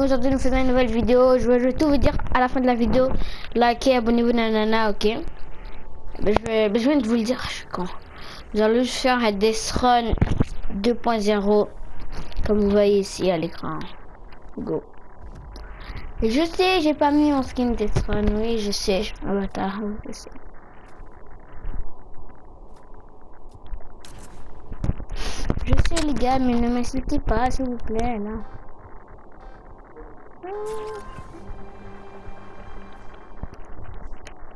aujourd'hui nous faisons une nouvelle vidéo. Je vais, tout vous dire à la fin de la vidéo. Likez, abonnez-vous, nanana, ok? Mais je, vais, je viens de vous le dire, je suis con. Nous allons faire un Death Run 2.0. Comme vous voyez ici à l'écran. Go. je sais, j'ai pas mis mon skin Death Run. Oui, je sais, je suis un bâtard. Je sais. Je sais les gars, mais ne m'insultez pas s'il vous plaît là.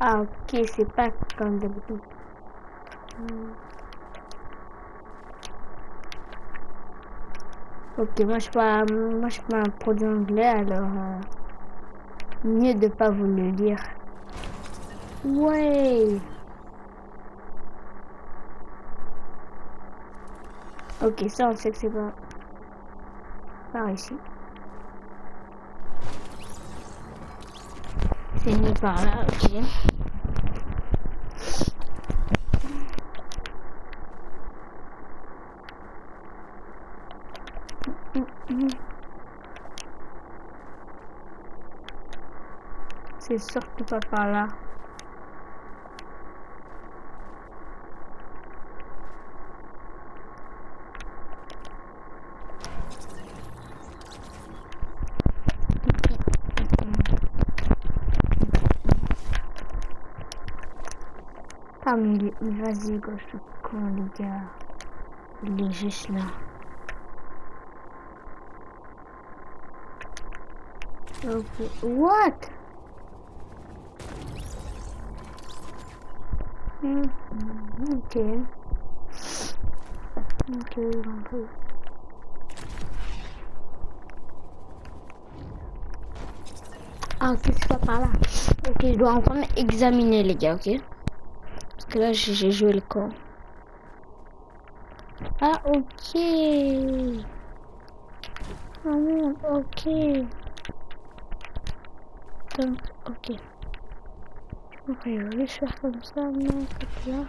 Ah ok, c'est pas comme d'habitude. Ok, moi je pas, moi je suis pas un produit anglais, alors euh, mieux de pas vous le dire. Ouais. Ok, ça on sait que c'est pas par ici. C'est mis par là, ok. C'est surtout pas par là. Ah mais, vas-y gros, je suis con les gars. Il est juste là. Ok. What? Mm Ok. Ok, un peu. Ah pas par là? Ok, je dois encore examiner les gars, ok? Là, j'ai joué le camp. Ah, ok. Ah ok. Donc, ok. Ok, je vais faire comme ça, non, là.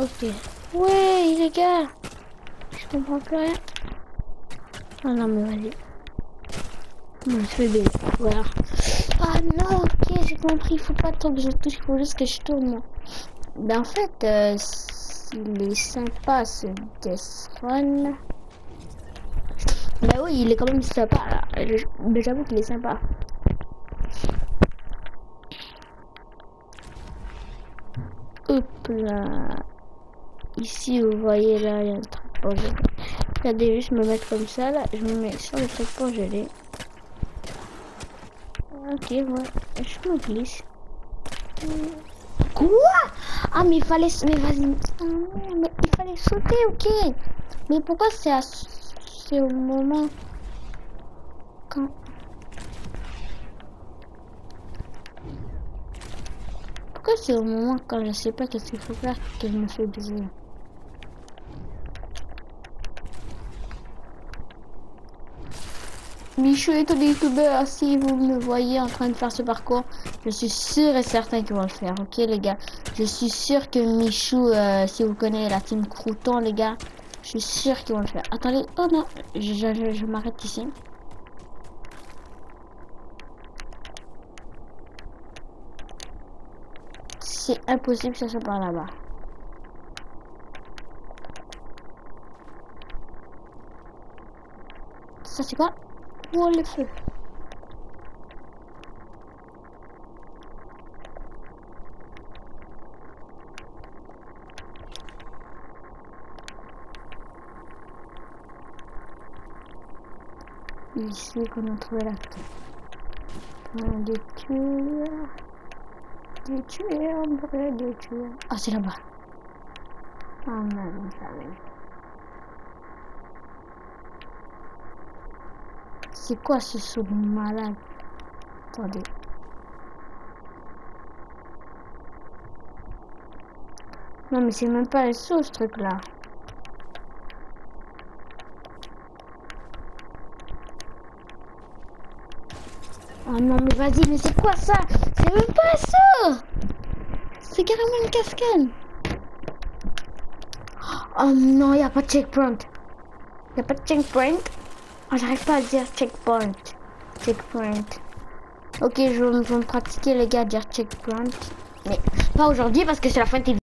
Ok. Ouais, les gars. Je comprends plus rien. Ah non, mais vas-y. Bon, je fais des... Voilà. Ah non, compris. Faut pas trop que je touche, faut juste que je tourne. Ben, en fait, euh, il est sympa ce Death Run. Ben oui, il est quand même sympa là. Mais j'avoue qu'il est sympa. Hop là. Ici, vous voyez là, il y a un truc pour geler. Regardez, juste me mettre comme ça là. Je me mets sur le truc pour geler. Ok, ouais. Je me glisse. Quoi Ah, mais il fallait... Mais vas-y. Ah, mais il fallait sauter, ok. Mais pourquoi c'est à... C'est au moment... Quand... Pourquoi c'est au moment quand je sais pas qu'est-ce qu'il faut faire que je me fais baiser Michou est un youtubeur, si vous me voyez en train de faire ce parcours, je suis sûr et certain qu'ils vont le faire, ok les gars? Je suis sûr que Michou, euh, si vous connaissez la team Crouton les gars, je suis sûr qu'ils vont le faire. Attendez, oh non, je, je, je m'arrête ici. C'est impossible que ça soit par là-bas. Ça c'est quoi? Oh le feu Ici qu'on a trouvé la Un des tueurs. Des tueurs, pourrait des tueurs. Ah, c'est là-bas. Ah, non, ça C'est quoi ce saut malade? Attendez. Non mais c'est même pas le saut ce truc là. Oh non mais vas-y mais c'est quoi ça? C'est même pas ça C'est carrément une cascade Oh non, il a pas de checkpoint. Il a pas de checkpoint. Oh, j'arrive pas à dire checkpoint. Checkpoint. Ok, je vais me- pratiquer les gars à dire checkpoint. Mais pas aujourd'hui parce que c'est la fin de